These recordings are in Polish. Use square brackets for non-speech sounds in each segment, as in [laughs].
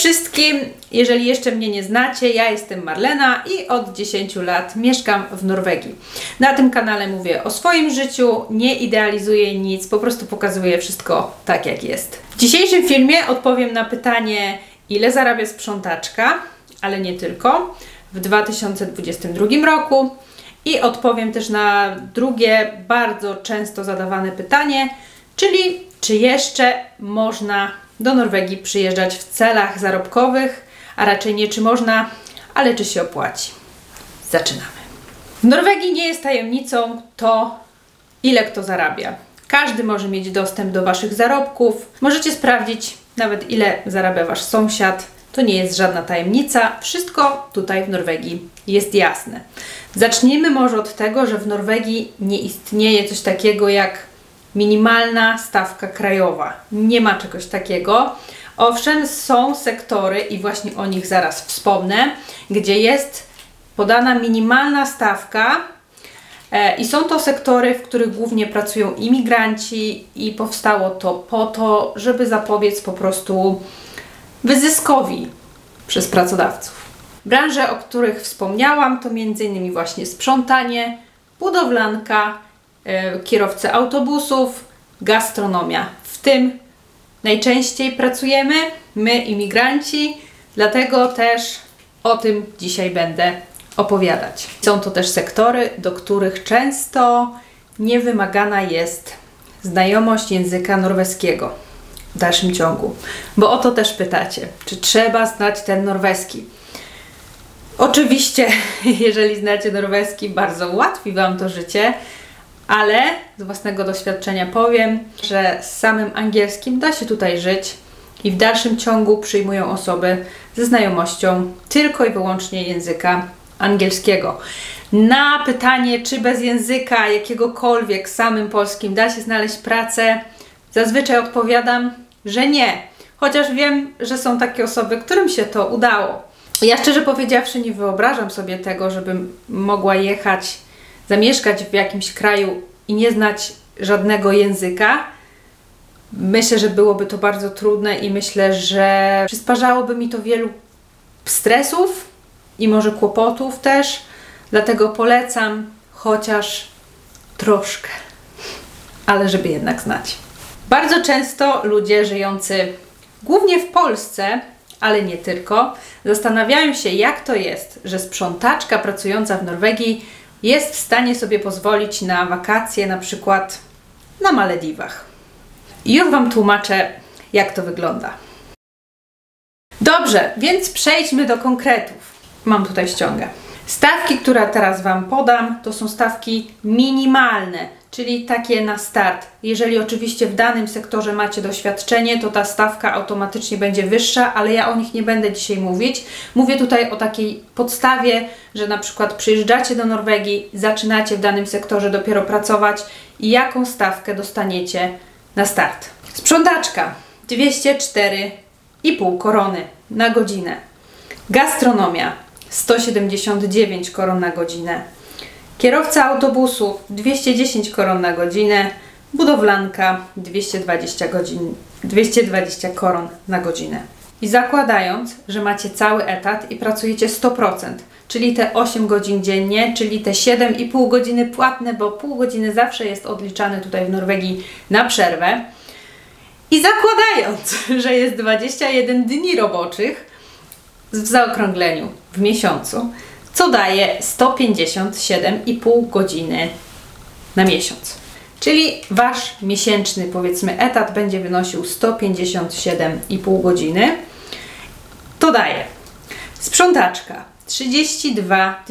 wszystkim, jeżeli jeszcze mnie nie znacie, ja jestem Marlena i od 10 lat mieszkam w Norwegii. Na tym kanale mówię o swoim życiu, nie idealizuję nic, po prostu pokazuję wszystko tak jak jest. W dzisiejszym filmie odpowiem na pytanie, ile zarabia sprzątaczka, ale nie tylko, w 2022 roku i odpowiem też na drugie, bardzo często zadawane pytanie, czyli czy jeszcze można do Norwegii przyjeżdżać w celach zarobkowych, a raczej nie czy można, ale czy się opłaci. Zaczynamy. W Norwegii nie jest tajemnicą to, ile kto zarabia. Każdy może mieć dostęp do Waszych zarobków. Możecie sprawdzić nawet ile zarabia Wasz sąsiad. To nie jest żadna tajemnica. Wszystko tutaj w Norwegii jest jasne. Zacznijmy może od tego, że w Norwegii nie istnieje coś takiego jak minimalna stawka krajowa. Nie ma czegoś takiego. Owszem, są sektory, i właśnie o nich zaraz wspomnę, gdzie jest podana minimalna stawka, e, i są to sektory, w których głównie pracują imigranci, i powstało to po to, żeby zapobiec po prostu wyzyskowi przez pracodawców. Branże, o których wspomniałam, to m.in. właśnie sprzątanie, budowlanka, kierowcy autobusów, gastronomia. W tym najczęściej pracujemy my, imigranci, dlatego też o tym dzisiaj będę opowiadać. Są to też sektory, do których często niewymagana jest znajomość języka norweskiego w dalszym ciągu. Bo o to też pytacie, czy trzeba znać ten norweski. Oczywiście, [laughs] jeżeli znacie norweski, bardzo ułatwi Wam to życie, ale z własnego doświadczenia powiem, że z samym angielskim da się tutaj żyć i w dalszym ciągu przyjmują osoby ze znajomością tylko i wyłącznie języka angielskiego. Na pytanie, czy bez języka jakiegokolwiek samym polskim da się znaleźć pracę, zazwyczaj odpowiadam, że nie. Chociaż wiem, że są takie osoby, którym się to udało. Ja szczerze powiedziawszy, nie wyobrażam sobie tego, żebym mogła jechać zamieszkać w jakimś kraju i nie znać żadnego języka, myślę, że byłoby to bardzo trudne i myślę, że przysparzałoby mi to wielu stresów i może kłopotów też. Dlatego polecam chociaż troszkę, ale żeby jednak znać. Bardzo często ludzie żyjący głównie w Polsce, ale nie tylko, zastanawiają się, jak to jest, że sprzątaczka pracująca w Norwegii jest w stanie sobie pozwolić na wakacje, na przykład na Malediwach. I już Wam tłumaczę, jak to wygląda. Dobrze, więc przejdźmy do konkretów. Mam tutaj ściągę. Stawki, które teraz Wam podam, to są stawki minimalne, czyli takie na start. Jeżeli oczywiście w danym sektorze macie doświadczenie, to ta stawka automatycznie będzie wyższa, ale ja o nich nie będę dzisiaj mówić. Mówię tutaj o takiej podstawie, że na przykład przyjeżdżacie do Norwegii, zaczynacie w danym sektorze dopiero pracować i jaką stawkę dostaniecie na start. Sprzątaczka 204,5 korony na godzinę. Gastronomia 179 koron na godzinę. Kierowca autobusu 210 koron na godzinę. Budowlanka 220, godzin, 220 koron na godzinę. I zakładając, że macie cały etat i pracujecie 100%, czyli te 8 godzin dziennie, czyli te 7,5 godziny płatne, bo pół godziny zawsze jest odliczane tutaj w Norwegii na przerwę. I zakładając, [laughs] że jest 21 dni roboczych w zaokrągleniu w miesiącu, co daje 157,5 godziny na miesiąc. Czyli Wasz miesięczny, powiedzmy, etat będzie wynosił 157,5 godziny. To daje sprzątaczka 32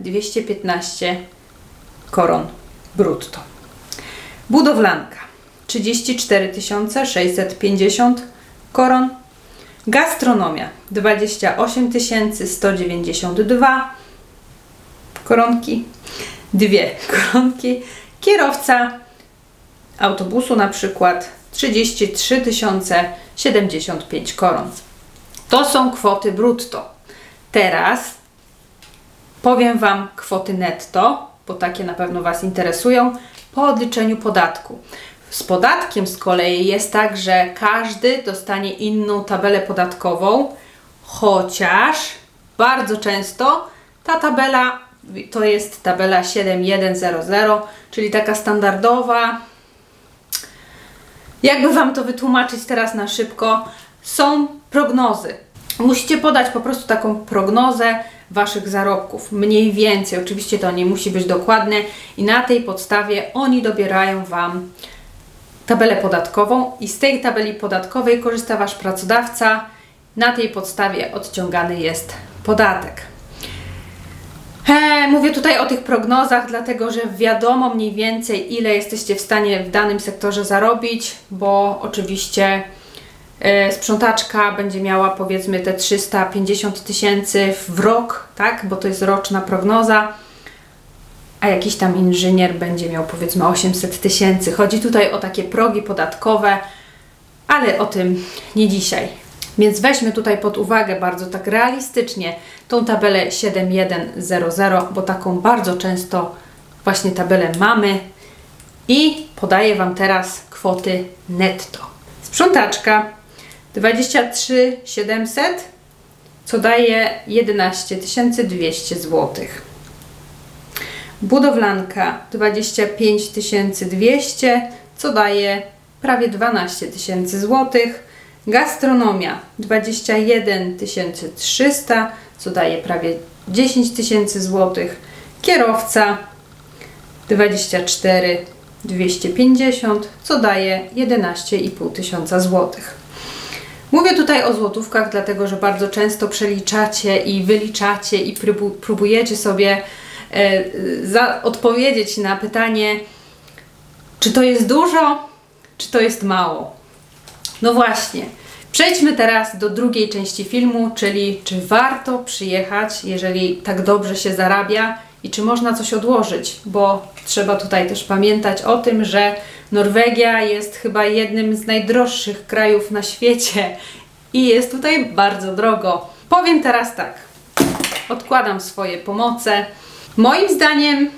215 koron brutto. Budowlanka 34 650 koron Gastronomia 28 192 koronki, dwie koronki. Kierowca autobusu na przykład 33 075 koron. To są kwoty brutto. Teraz powiem Wam kwoty netto, bo takie na pewno Was interesują, po odliczeniu podatku. Z podatkiem z kolei jest tak, że każdy dostanie inną tabelę podatkową, chociaż bardzo często ta tabela to jest tabela 7100, czyli taka standardowa. Jakby Wam to wytłumaczyć teraz na szybko, są prognozy. Musicie podać po prostu taką prognozę Waszych zarobków, mniej więcej. Oczywiście to nie musi być dokładne i na tej podstawie oni dobierają Wam tabelę podatkową i z tej tabeli podatkowej korzysta Wasz pracodawca. Na tej podstawie odciągany jest podatek. He, mówię tutaj o tych prognozach, dlatego że wiadomo mniej więcej, ile jesteście w stanie w danym sektorze zarobić, bo oczywiście e, sprzątaczka będzie miała powiedzmy te 350 tysięcy w rok, tak, bo to jest roczna prognoza, a jakiś tam inżynier będzie miał powiedzmy 800 tysięcy. Chodzi tutaj o takie progi podatkowe, ale o tym nie dzisiaj. Więc weźmy tutaj pod uwagę bardzo tak realistycznie tą tabelę 7100, bo taką bardzo często właśnie tabelę mamy i podaję Wam teraz kwoty netto. Sprzątaczka 23 700, co daje 11 200 zł. Budowlanka 25 200, co daje prawie 12 tysięcy złotych Gastronomia 21 300, co daje prawie 10 tysięcy złotych. Kierowca 24 250, co daje 11,5 tysiąca złotych. Mówię tutaj o złotówkach, dlatego że bardzo często przeliczacie i wyliczacie i próbujecie sobie za, odpowiedzieć na pytanie, czy to jest dużo, czy to jest mało. No właśnie. Przejdźmy teraz do drugiej części filmu, czyli czy warto przyjechać, jeżeli tak dobrze się zarabia i czy można coś odłożyć, bo trzeba tutaj też pamiętać o tym, że Norwegia jest chyba jednym z najdroższych krajów na świecie i jest tutaj bardzo drogo. Powiem teraz tak. Odkładam swoje pomoce. Moim zdaniem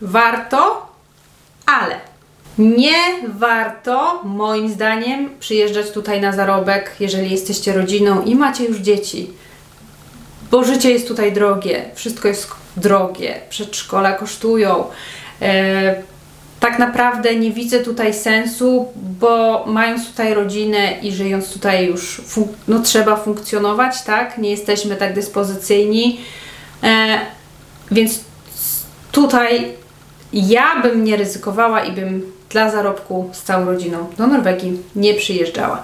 warto, ale nie warto, moim zdaniem, przyjeżdżać tutaj na zarobek, jeżeli jesteście rodziną i macie już dzieci. Bo życie jest tutaj drogie, wszystko jest drogie, przedszkola kosztują. E, tak naprawdę nie widzę tutaj sensu, bo mając tutaj rodzinę i żyjąc tutaj już, no trzeba funkcjonować, tak? Nie jesteśmy tak dyspozycyjni. E, więc tutaj ja bym nie ryzykowała i bym dla zarobku z całą rodziną do Norwegii nie przyjeżdżała.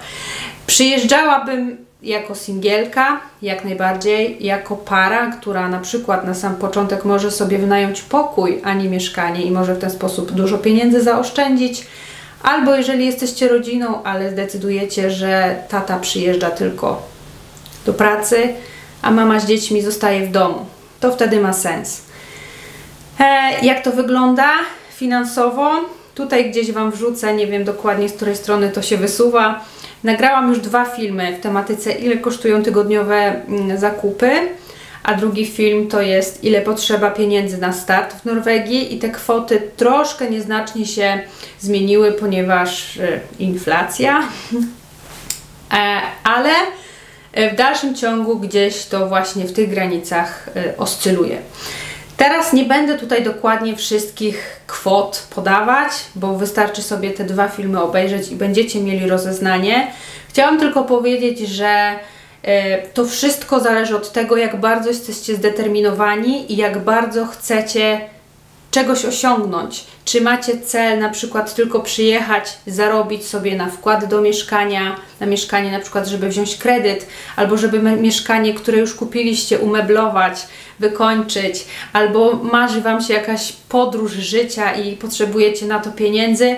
Przyjeżdżałabym jako singielka, jak najbardziej, jako para, która na przykład na sam początek może sobie wynająć pokój, a nie mieszkanie i może w ten sposób dużo pieniędzy zaoszczędzić. Albo jeżeli jesteście rodziną, ale zdecydujecie, że tata przyjeżdża tylko do pracy, a mama z dziećmi zostaje w domu, to wtedy ma sens. E, jak to wygląda finansowo? Tutaj gdzieś Wam wrzucę, nie wiem dokładnie z której strony to się wysuwa. Nagrałam już dwa filmy w tematyce ile kosztują tygodniowe mm, zakupy, a drugi film to jest ile potrzeba pieniędzy na start w Norwegii i te kwoty troszkę nieznacznie się zmieniły, ponieważ y, inflacja, e, ale w dalszym ciągu gdzieś to właśnie w tych granicach oscyluje. Teraz nie będę tutaj dokładnie wszystkich kwot podawać, bo wystarczy sobie te dwa filmy obejrzeć i będziecie mieli rozeznanie. Chciałam tylko powiedzieć, że e, to wszystko zależy od tego, jak bardzo jesteście zdeterminowani i jak bardzo chcecie czegoś osiągnąć. Czy macie cel na przykład tylko przyjechać, zarobić sobie na wkład do mieszkania, na mieszkanie na przykład, żeby wziąć kredyt, albo żeby mieszkanie, które już kupiliście, umeblować, wykończyć, albo marzy Wam się jakaś podróż życia i potrzebujecie na to pieniędzy,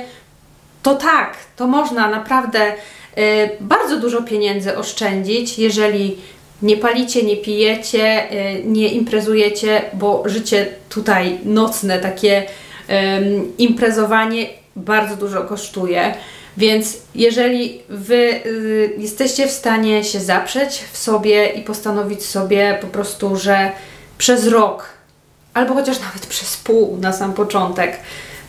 to tak, to można naprawdę y, bardzo dużo pieniędzy oszczędzić, jeżeli nie palicie, nie pijecie, y, nie imprezujecie, bo życie tutaj nocne, takie imprezowanie bardzo dużo kosztuje. Więc jeżeli Wy y, jesteście w stanie się zaprzeć w sobie i postanowić sobie po prostu, że przez rok, albo chociaż nawet przez pół na sam początek,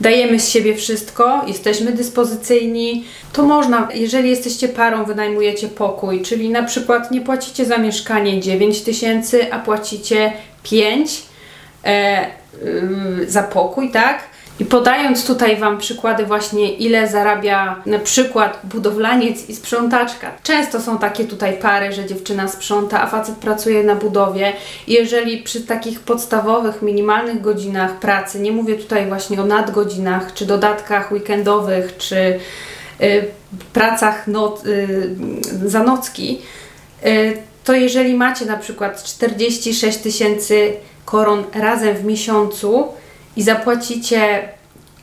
dajemy z siebie wszystko, jesteśmy dyspozycyjni, to można, jeżeli jesteście parą, wynajmujecie pokój, czyli na przykład nie płacicie za mieszkanie 9 tysięcy, a płacicie 5 e, y, za pokój, tak? I podając tutaj Wam przykłady właśnie ile zarabia na przykład budowlaniec i sprzątaczka. Często są takie tutaj pary, że dziewczyna sprząta, a facet pracuje na budowie. Jeżeli przy takich podstawowych, minimalnych godzinach pracy, nie mówię tutaj właśnie o nadgodzinach, czy dodatkach weekendowych, czy y, pracach not, y, za nocki, y, to jeżeli macie na przykład 46 tysięcy koron razem w miesiącu, i zapłacicie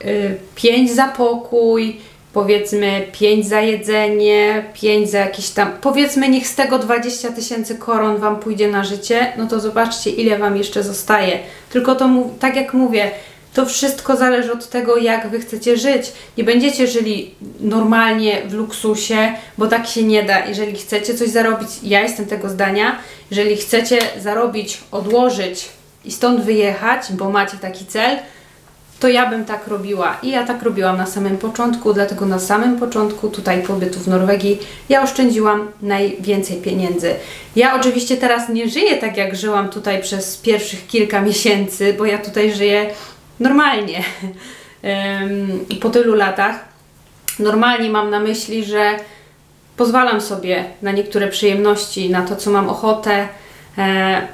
y, 5 za pokój, powiedzmy 5 za jedzenie, 5 za jakieś tam, powiedzmy niech z tego 20 tysięcy koron Wam pójdzie na życie, no to zobaczcie ile Wam jeszcze zostaje. Tylko to, tak jak mówię, to wszystko zależy od tego, jak Wy chcecie żyć. Nie będziecie żyli normalnie w luksusie, bo tak się nie da. Jeżeli chcecie coś zarobić, ja jestem tego zdania, jeżeli chcecie zarobić, odłożyć i stąd wyjechać, bo macie taki cel, to ja bym tak robiła. I ja tak robiłam na samym początku, dlatego na samym początku tutaj pobytu w Norwegii ja oszczędziłam najwięcej pieniędzy. Ja oczywiście teraz nie żyję tak, jak żyłam tutaj przez pierwszych kilka miesięcy, bo ja tutaj żyję normalnie. [laughs] Po tylu latach normalnie mam na myśli, że pozwalam sobie na niektóre przyjemności, na to, co mam ochotę,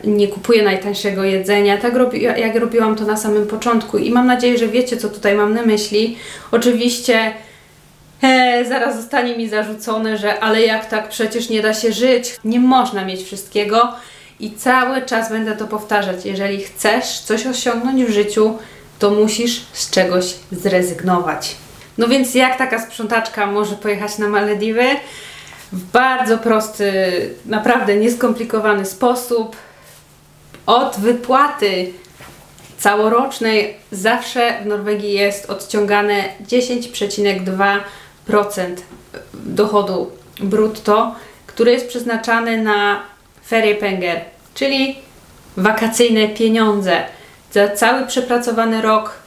nie kupuję najtańszego jedzenia, tak robi, jak robiłam to na samym początku i mam nadzieję, że wiecie, co tutaj mam na myśli. Oczywiście e, zaraz zostanie mi zarzucone, że ale jak tak przecież nie da się żyć, nie można mieć wszystkiego i cały czas będę to powtarzać. Jeżeli chcesz coś osiągnąć w życiu, to musisz z czegoś zrezygnować. No więc jak taka sprzątaczka może pojechać na Malediwy? W bardzo prosty, naprawdę nieskomplikowany sposób. Od wypłaty całorocznej zawsze w Norwegii jest odciągane 10,2% dochodu brutto, który jest przeznaczany na feriepenger, czyli wakacyjne pieniądze. Za cały przepracowany rok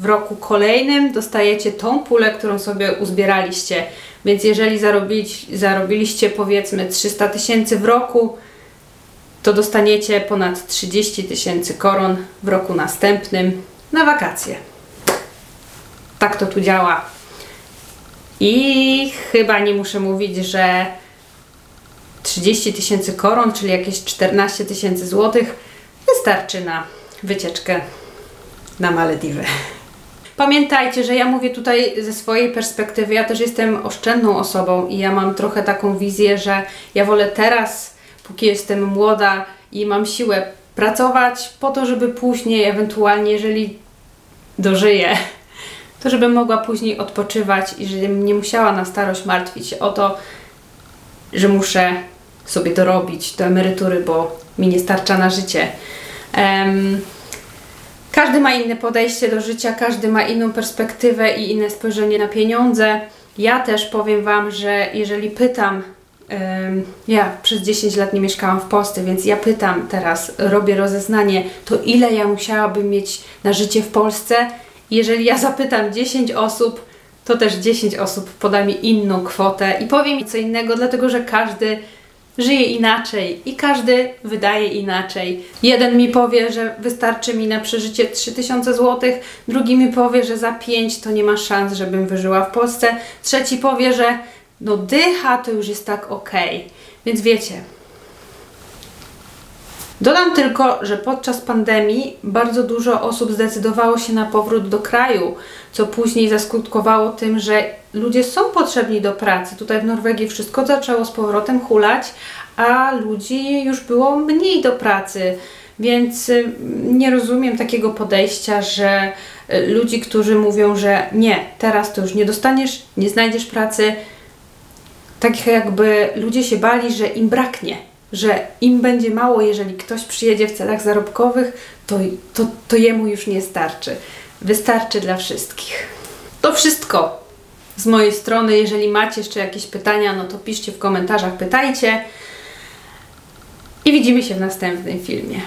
w roku kolejnym dostajecie tą pulę, którą sobie uzbieraliście. Więc jeżeli zarobiliście powiedzmy 300 tysięcy w roku, to dostaniecie ponad 30 tysięcy koron w roku następnym na wakacje. Tak to tu działa. I chyba nie muszę mówić, że 30 tysięcy koron, czyli jakieś 14 tysięcy złotych, wystarczy na wycieczkę na Malediwy. Pamiętajcie, że ja mówię tutaj ze swojej perspektywy, ja też jestem oszczędną osobą i ja mam trochę taką wizję, że ja wolę teraz, póki jestem młoda i mam siłę, pracować po to, żeby później, ewentualnie, jeżeli dożyję, to żebym mogła później odpoczywać i żebym nie musiała na starość martwić się o to, że muszę sobie dorobić do emerytury, bo mi nie starcza na życie. Um, każdy ma inne podejście do życia, każdy ma inną perspektywę i inne spojrzenie na pieniądze. Ja też powiem Wam, że jeżeli pytam, ja przez 10 lat nie mieszkałam w Polsce, więc ja pytam teraz, robię rozeznanie, to ile ja musiałabym mieć na życie w Polsce? Jeżeli ja zapytam 10 osób, to też 10 osób poda mi inną kwotę i powie mi co innego, dlatego że każdy żyje inaczej i każdy wydaje inaczej. Jeden mi powie, że wystarczy mi na przeżycie 3000 zł, drugi mi powie, że za 5 to nie ma szans, żebym wyżyła w Polsce, trzeci powie, że no dycha to już jest tak ok. Więc wiecie. Dodam tylko, że podczas pandemii bardzo dużo osób zdecydowało się na powrót do kraju, co później zaskutkowało tym, że ludzie są potrzebni do pracy. Tutaj w Norwegii wszystko zaczęło z powrotem hulać, a ludzi już było mniej do pracy. Więc y, nie rozumiem takiego podejścia, że y, ludzi, którzy mówią, że nie, teraz to już nie dostaniesz, nie znajdziesz pracy, tak jakby ludzie się bali, że im braknie, że im będzie mało, jeżeli ktoś przyjedzie w celach zarobkowych, to, to, to jemu już nie starczy. Wystarczy dla wszystkich. To wszystko z mojej strony. Jeżeli macie jeszcze jakieś pytania, no to piszcie w komentarzach, pytajcie. I widzimy się w następnym filmie.